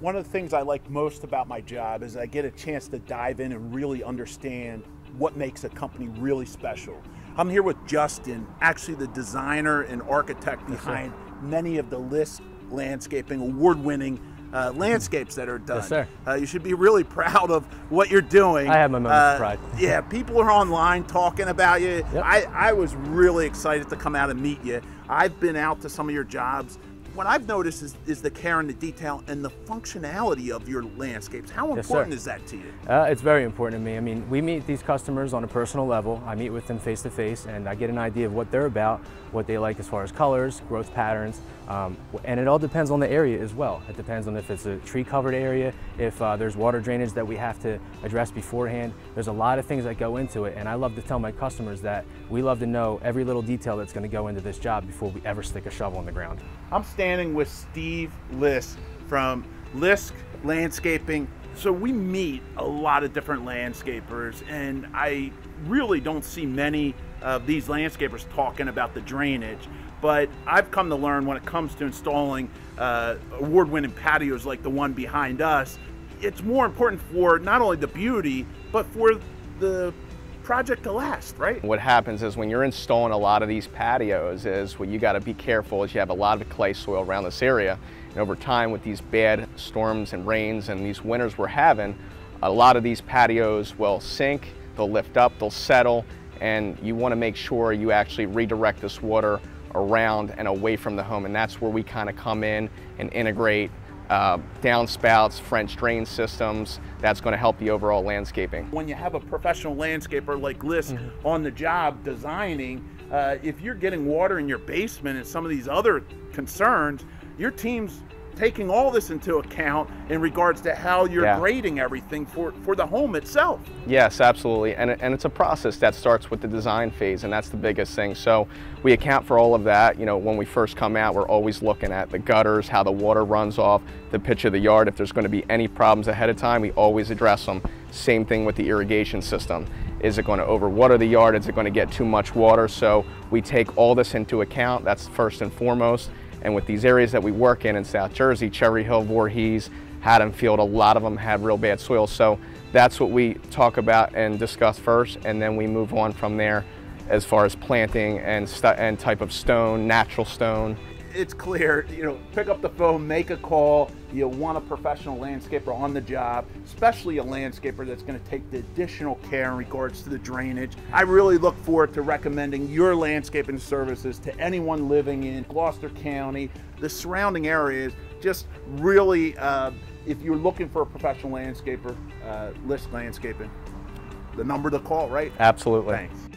One of the things I like most about my job is I get a chance to dive in and really understand what makes a company really special. I'm here with Justin, actually the designer and architect behind yes, many of the Lisk landscaping award-winning uh, landscapes that are done. Yes, sir. Uh, you should be really proud of what you're doing. I have my moments uh, of pride. yeah, people are online talking about you. Yep. I, I was really excited to come out and meet you. I've been out to some of your jobs what I've noticed is, is the care and the detail and the functionality of your landscapes. How important yes, is that to you? Uh, it's very important to me. I mean, we meet these customers on a personal level. I meet with them face to face and I get an idea of what they're about, what they like as far as colors, growth patterns, um, and it all depends on the area as well. It depends on if it's a tree covered area, if uh, there's water drainage that we have to address beforehand. There's a lot of things that go into it and I love to tell my customers that we love to know every little detail that's going to go into this job before we ever stick a shovel in the ground. I'm standing with Steve Lisk from Lisk Landscaping. So we meet a lot of different landscapers, and I really don't see many of these landscapers talking about the drainage. But I've come to learn when it comes to installing uh, award-winning patios like the one behind us, it's more important for not only the beauty, but for the project to last, right? What happens is when you're installing a lot of these patios is what you got to be careful is you have a lot of clay soil around this area. And over time with these bad storms and rains and these winters we're having, a lot of these patios will sink, they'll lift up, they'll settle, and you want to make sure you actually redirect this water around and away from the home. And that's where we kind of come in and integrate uh, downspouts, French drain systems. That's going to help the overall landscaping. When you have a professional landscaper like Lisk mm -hmm. on the job designing, uh, if you're getting water in your basement and some of these other concerns, your team's taking all this into account in regards to how you're yeah. grading everything for, for the home itself. Yes, absolutely. And, and it's a process that starts with the design phase, and that's the biggest thing. So we account for all of that. You know, when we first come out, we're always looking at the gutters, how the water runs off, the pitch of the yard. If there's going to be any problems ahead of time, we always address them. Same thing with the irrigation system. Is it going to overwater the yard? Is it going to get too much water? So we take all this into account. That's first and foremost. And with these areas that we work in in South Jersey, Cherry Hill, Voorhees, Haddonfield, a lot of them have real bad soil. So that's what we talk about and discuss first, and then we move on from there as far as planting and, and type of stone, natural stone it's clear, you know, pick up the phone, make a call. You want a professional landscaper on the job, especially a landscaper that's going to take the additional care in regards to the drainage. I really look forward to recommending your landscaping services to anyone living in Gloucester County, the surrounding areas. Just really, uh, if you're looking for a professional landscaper, uh, Lisk Landscaping, the number to call, right? Absolutely. Thanks.